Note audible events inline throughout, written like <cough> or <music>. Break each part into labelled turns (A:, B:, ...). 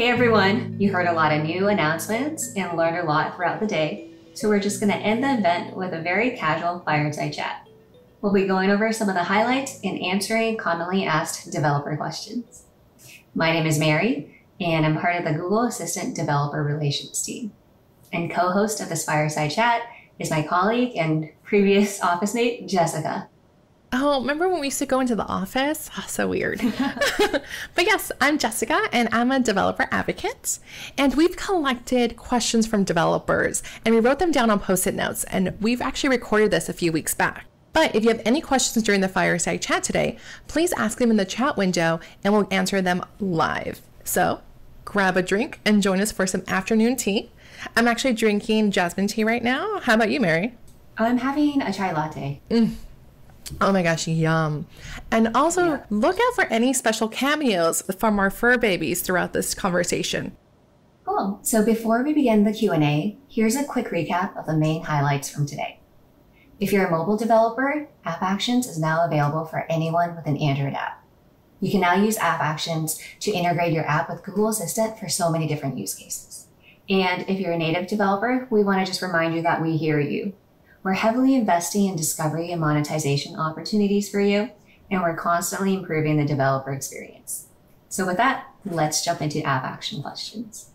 A: Hey everyone, you heard a lot of new announcements and learned a lot throughout the day, so we're just going to end the event with a very casual fireside chat. We'll be going over some of the highlights and answering commonly asked developer questions. My name is Mary, and I'm part of the Google Assistant Developer Relations team. And co host of this fireside chat is my colleague and previous office mate, Jessica.
B: Oh, remember when we used to go into the office? Oh, so weird. <laughs> <laughs> but yes, I'm Jessica and I'm a developer advocate. And we've collected questions from developers and we wrote them down on post it notes. And we've actually recorded this a few weeks back. But if you have any questions during the fireside chat today, please ask them in the chat window and we'll answer them live. So grab a drink and join us for some afternoon tea. I'm actually drinking jasmine tea right now. How about you, Mary?
A: I'm having a chai latte.
B: Mm. Oh my gosh, yum. And also yeah. look out for any special cameos from our fur babies throughout this conversation.
A: Cool. So before we begin the Q&A, here's a quick recap of the main highlights from today. If you're a mobile developer, App Actions is now available for anyone with an Android app. You can now use App Actions to integrate your app with Google Assistant for so many different use cases. And if you're a native developer, we want to just remind you that we hear you. We're heavily investing in discovery and monetization opportunities for you, and we're constantly improving the developer experience. So with that, let's jump into app action questions.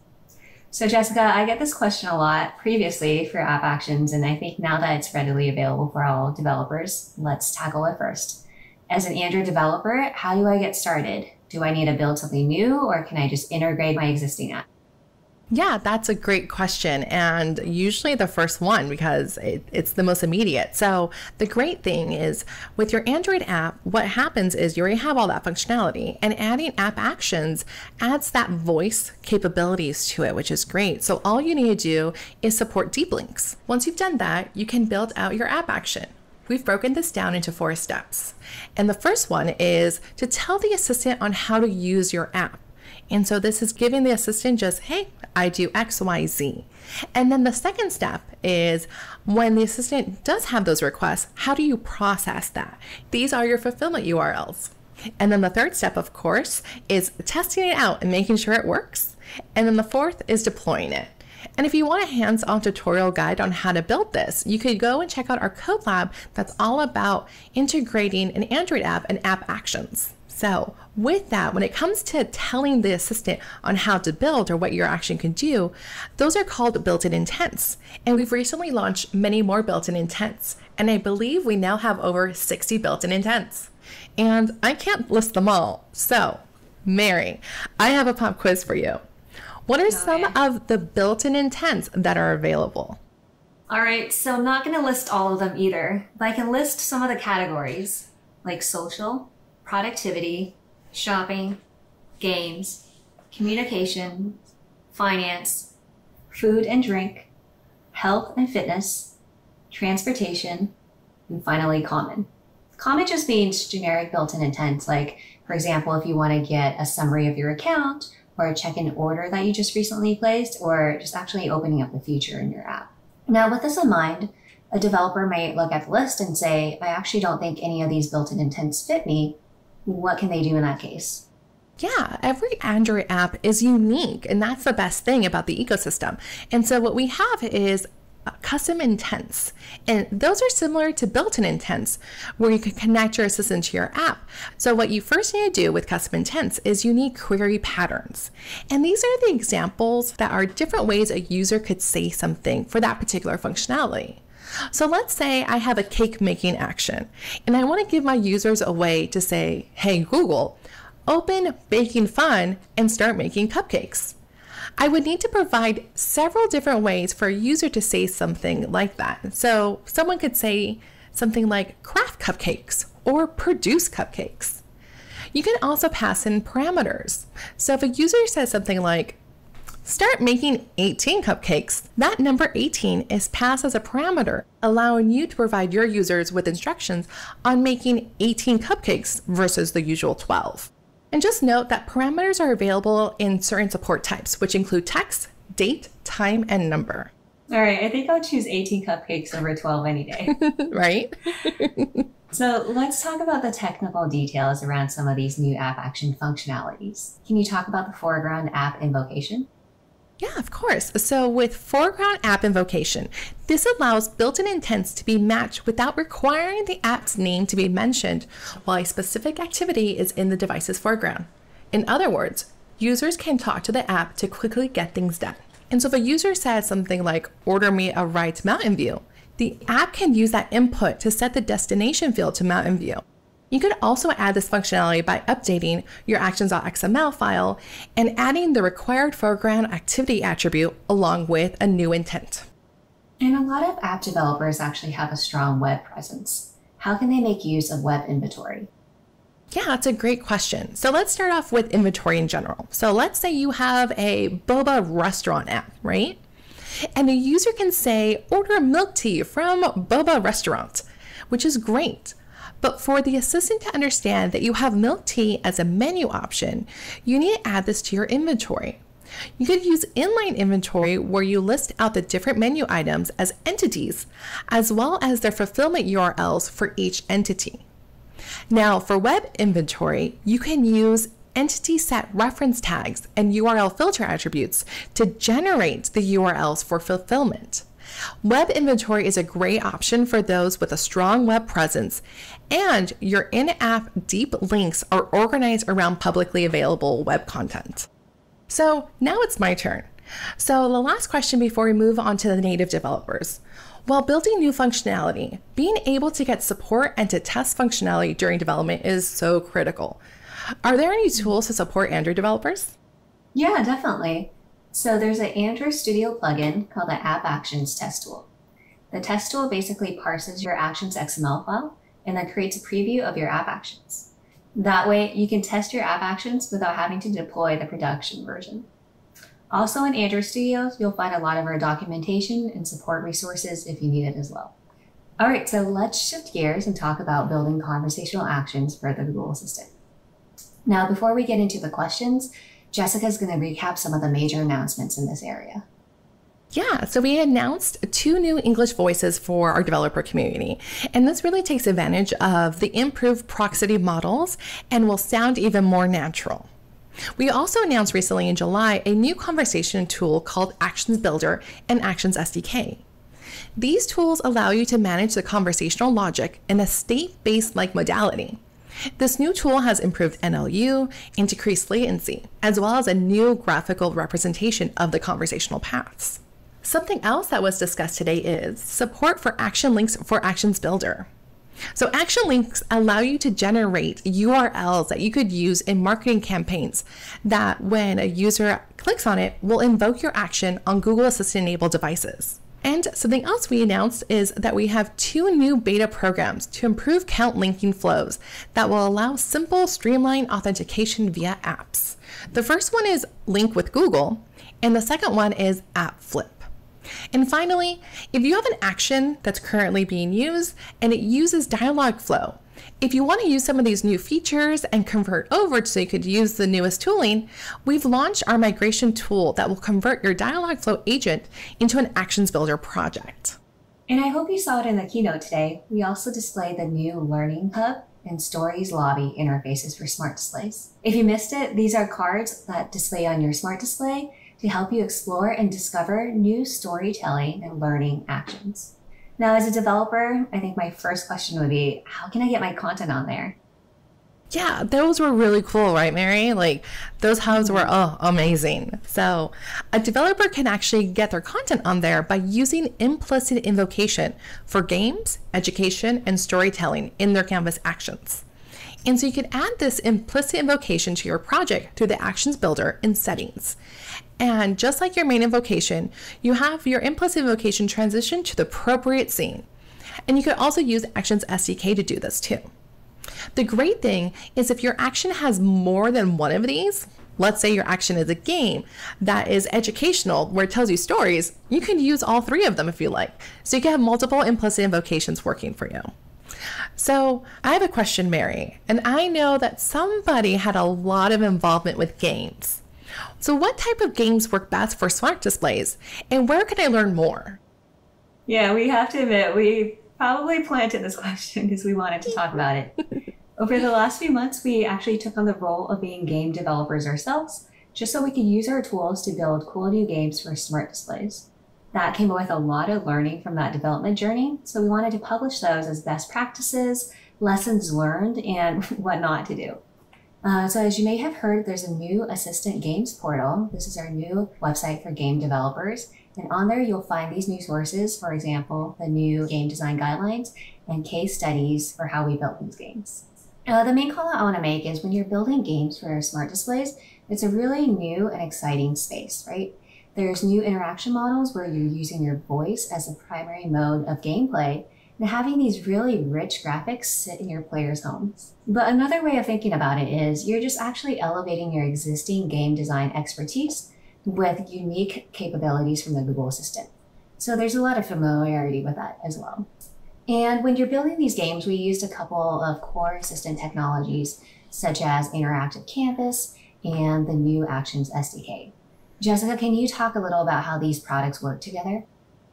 A: So Jessica, I get this question a lot previously for app actions, and I think now that it's readily available for all developers, let's tackle it first. As an Android developer, how do I get started? Do I need to build something new or can I just integrate my existing app?
B: Yeah, that's a great question. And usually the first one because it, it's the most immediate. So, the great thing is with your Android app, what happens is you already have all that functionality, and adding app actions adds that voice capabilities to it, which is great. So, all you need to do is support deep links. Once you've done that, you can build out your app action. We've broken this down into four steps. And the first one is to tell the assistant on how to use your app. And so this is giving the assistant just, hey, I do X, Y, Z. And then the second step is when the assistant does have those requests, how do you process that? These are your fulfillment URLs. And then the third step, of course, is testing it out and making sure it works. And then the fourth is deploying it. And if you want a hands on tutorial guide on how to build this, you could go and check out our code lab that's all about integrating an Android app and app actions. So, with that, when it comes to telling the assistant on how to build or what your action can do, those are called built in intents. And we've recently launched many more built in intents. And I believe we now have over 60 built in intents. And I can't list them all. So, Mary, I have a pop quiz for you. What are some of the built in intents that are available?
A: All right, so I'm not going to list all of them either, but I can list some of the categories like social, productivity, shopping, games, communication, finance, food and drink, health and fitness, transportation, and finally common. Common just means generic built-in intent. Like, for example, if you want to get a summary of your account or a check-in order that you just recently placed, or just actually opening up the feature in your app. Now, with this in mind, a developer might look at the list and say, I actually don't think any of these built-in intents fit me what can they do in that case?
B: Yeah, every Android app is unique, and that's the best thing about the ecosystem. And so, what we have is uh, custom intents. And those are similar to built in intents, where you can connect your assistant to your app. So, what you first need to do with custom intents is you need query patterns. And these are the examples that are different ways a user could say something for that particular functionality. So let's say I have a cake making action and I want to give my users a way to say, hey, Google, open Baking Fun and start making cupcakes. I would need to provide several different ways for a user to say something like that. So someone could say something like craft cupcakes or produce cupcakes. You can also pass in parameters. So if a user says something like, Start making 18 cupcakes. That number 18 is passed as a parameter, allowing you to provide your users with instructions on making 18 cupcakes versus the usual 12. And just note that parameters are available in certain support types, which include text, date, time, and number.
A: All right, I think I'll choose 18 cupcakes over 12 any day. <laughs> <laughs>
B: right?
A: So let's talk about the technical details around some of these new app action functionalities. Can you talk about the foreground app invocation?
B: Yeah, of course. So with foreground app invocation, this allows built-in intents to be matched without requiring the app's name to be mentioned while a specific activity is in the device's foreground. In other words, users can talk to the app to quickly get things done. And so if a user says something like, order me a ride to Mountain View, the app can use that input to set the destination field to Mountain View. You could also add this functionality by updating your actions.xml file and adding the required foreground activity attribute along with a new intent.
A: And a lot of app developers actually have a strong web presence. How can they make use of web inventory?
B: Yeah, that's a great question. So let's start off with inventory in general. So let's say you have a boba restaurant app, right? And a user can say, order a milk tea from Boba Restaurant, which is great. But for the assistant to understand that you have milk tea as a menu option, you need to add this to your inventory. You could use inline inventory where you list out the different menu items as entities, as well as their fulfillment URLs for each entity. Now, for web inventory, you can use entity set reference tags and URL filter attributes to generate the URLs for fulfillment. Web inventory is a great option for those with a strong web presence, and your in app deep links are organized around publicly available web content. So now it's my turn. So, the last question before we move on to the native developers. While building new functionality, being able to get support and to test functionality during development is so critical. Are there any tools to support Android developers?
A: Yeah, definitely. So there's an Android Studio plugin called the App Actions Test Tool. The test tool basically parses your Actions XML file and then creates a preview of your app actions. That way, you can test your app actions without having to deploy the production version. Also in Android Studio, you'll find a lot of our documentation and support resources if you need it as well. All right, so let's shift gears and talk about building conversational actions for the Google Assistant. Now, before we get into the questions, Jessica is going to recap some of the major announcements in this area.
B: Yeah, so we announced two new English voices for our developer community. And this really takes advantage of the improved proximity models and will sound even more natural. We also announced recently in July a new conversation tool called Actions Builder and Actions SDK. These tools allow you to manage the conversational logic in a state based like modality. This new tool has improved NLU and decreased latency, as well as a new graphical representation of the conversational paths. Something else that was discussed today is support for action links for Actions Builder. So, action links allow you to generate URLs that you could use in marketing campaigns that, when a user clicks on it, will invoke your action on Google Assistant enabled devices. And something else we announced is that we have two new beta programs to improve account linking flows that will allow simple, streamlined authentication via apps. The first one is Link with Google, and the second one is App Flip. And finally, if you have an action that's currently being used and it uses Dialogflow, if you want to use some of these new features and convert over so you could use the newest tooling, we've launched our migration tool that will convert your Dialogflow agent into an Actions Builder project.
A: And I hope you saw it in the keynote today. We also displayed the new Learning Hub and Stories Lobby interfaces for smart displays. If you missed it, these are cards that display on your smart display to help you explore and discover new storytelling and learning actions. Now, as a developer, I think my first question would be how can I get my content on there?
B: Yeah, those were really cool, right, Mary? Like those hubs were mm-hmm. oh amazing. So a developer can actually get their content on there by using implicit invocation for games, education, and storytelling in their Canvas actions. And so you can add this implicit invocation to your project through the Actions Builder in Settings. And just like your main invocation, you have your implicit invocation transition to the appropriate scene. And you could also use Actions SDK to do this too. The great thing is if your action has more than one of these, let's say your action is a game that is educational where it tells you stories, you can use all three of them if you like. So you can have multiple implicit invocations working for you. So I have a question, Mary, and I know that somebody had a lot of involvement with games. So, what type of games work best for smart displays, and where can I learn more?
A: Yeah, we have to admit, we probably planted this <laughs> question because we wanted to talk about it. Over the last few months, we actually took on the role of being game developers ourselves, just so we could use our tools to build cool new games for smart displays. That came with a lot of learning from that development journey, so we wanted to publish those as best practices, lessons learned, and <laughs> what not to do. Uh, so, as you may have heard, there's a new Assistant Games portal. This is our new website for game developers. And on there, you'll find these new sources, for example, the new game design guidelines and case studies for how we built these games. Uh, the main call I want to make is when you're building games for smart displays, it's a really new and exciting space, right? There's new interaction models where you're using your voice as a primary mode of gameplay and having these really rich graphics sit in your players' homes. But another way of thinking about it is you're just actually elevating your existing game design expertise with unique capabilities from the Google Assistant. So there's a lot of familiarity with that as well. And when you're building these games, we used a couple of core assistant technologies such as Interactive Canvas and the new Actions SDK. Jessica, can you talk a little about how these products work together?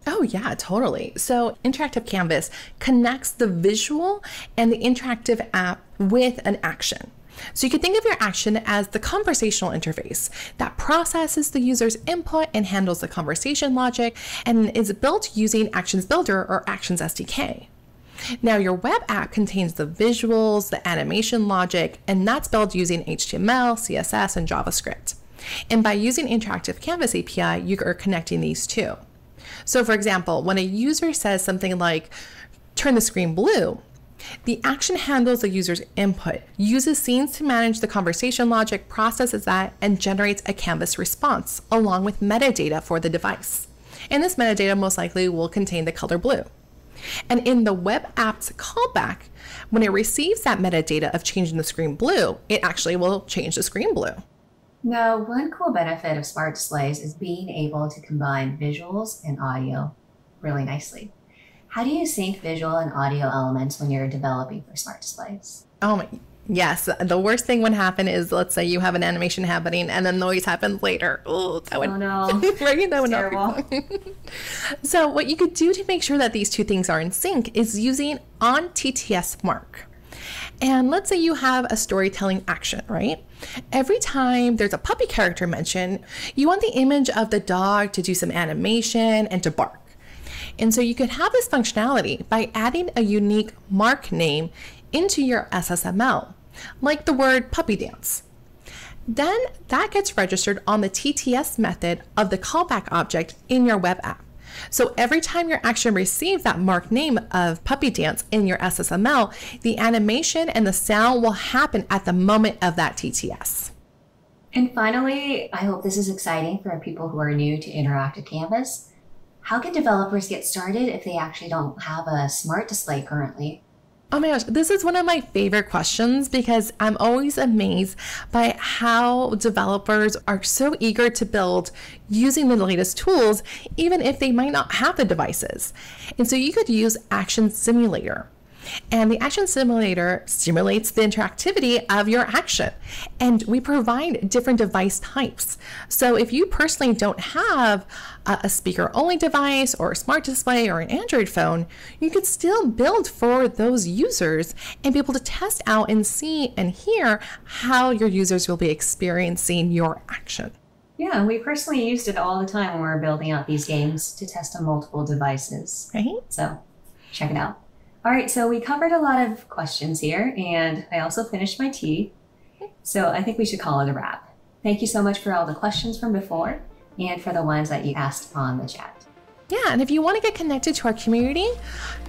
B: Oh, yeah, totally. So, Interactive Canvas connects the visual and the interactive app with an action. So, you can think of your action as the conversational interface that processes the user's input and handles the conversation logic and is built using Actions Builder or Actions SDK. Now, your web app contains the visuals, the animation logic, and that's built using HTML, CSS, and JavaScript. And by using Interactive Canvas API, you are connecting these two. So, for example, when a user says something like, turn the screen blue, the action handles the user's input, uses scenes to manage the conversation logic, processes that, and generates a Canvas response along with metadata for the device. And this metadata most likely will contain the color blue. And in the web app's callback, when it receives that metadata of changing the screen blue, it actually will change the screen blue.
A: Now, one cool benefit of smart displays is being able to combine visuals and audio really nicely. How do you sync visual and audio elements when you're developing for smart displays?
B: Oh my, yes. The worst thing would happen is let's say you have an animation happening and then noise happens later.
A: Ooh, that would,
B: oh
A: no. <laughs>
B: right? That would
A: terrible.
B: not be <laughs> So, what you could do to make sure that these two things are in sync is using on TTS mark. And let's say you have a storytelling action, right? Every time there's a puppy character mentioned, you want the image of the dog to do some animation and to bark. And so you could have this functionality by adding a unique mark name into your SSML, like the word puppy dance. Then that gets registered on the TTS method of the callback object in your web app. So every time your action receives that marked name of puppy dance in your SSML, the animation and the sound will happen at the moment of that TTS.
A: And finally, I hope this is exciting for people who are new to Interactive Canvas. How can developers get started if they actually don't have a smart display currently?
B: Oh my gosh, this is one of my favorite questions because I'm always amazed by how developers are so eager to build using the latest tools, even if they might not have the devices. And so you could use Action Simulator. And the action simulator simulates the interactivity of your action. And we provide different device types. So if you personally don't have a speaker only device or a smart display or an Android phone, you could still build for those users and be able to test out and see and hear how your users will be experiencing your action.
A: Yeah, we personally used it all the time when we were building out these games to test on multiple devices.
B: Right?
A: So check it out. All right, so we covered a lot of questions here, and I also finished my tea. So I think we should call it a wrap. Thank you so much for all the questions from before and for the ones that you asked on the chat.
B: Yeah, and if you want to get connected to our community,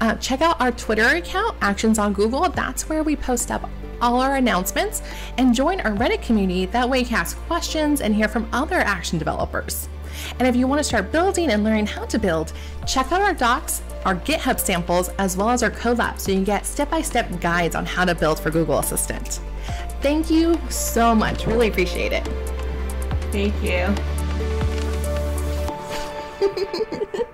B: uh, check out our Twitter account, Actions on Google. That's where we post up all our announcements and join our Reddit community. That way you can ask questions and hear from other action developers. And if you want to start building and learning how to build, check out our docs our GitHub samples, as well as our code lab so you can get step by step guides on how to build for Google Assistant. Thank you so much. Really appreciate it.
A: Thank you. <laughs>